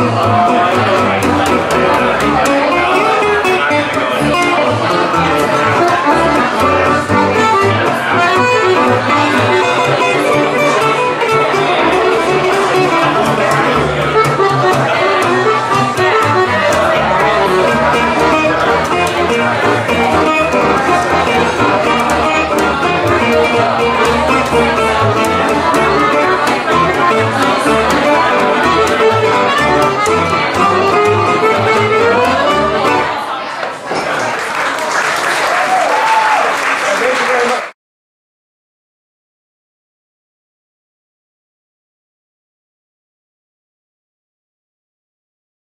Oh.